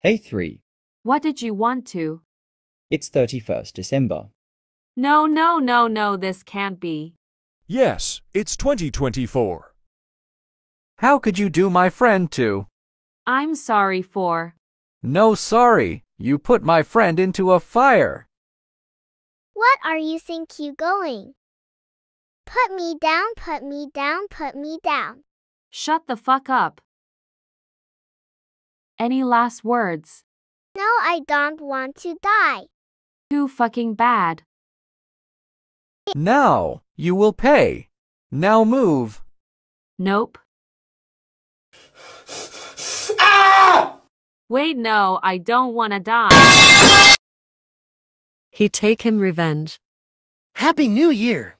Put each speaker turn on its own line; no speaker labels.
Hey 3.
What did you want to?
It's 31st December.
No, no, no, no, this can't be.
Yes, it's 2024.
How could you do my friend to?
I'm sorry for.
No sorry, you put my friend into a fire.
What are you think you going? Put me down, put me down, put me down.
Shut the fuck up. Any last words?
No, I don't want to die.
Too fucking bad.
Now, you will pay. Now move.
Nope. Ah! Wait, no, I don't wanna die.
He take him revenge.
Happy New Year!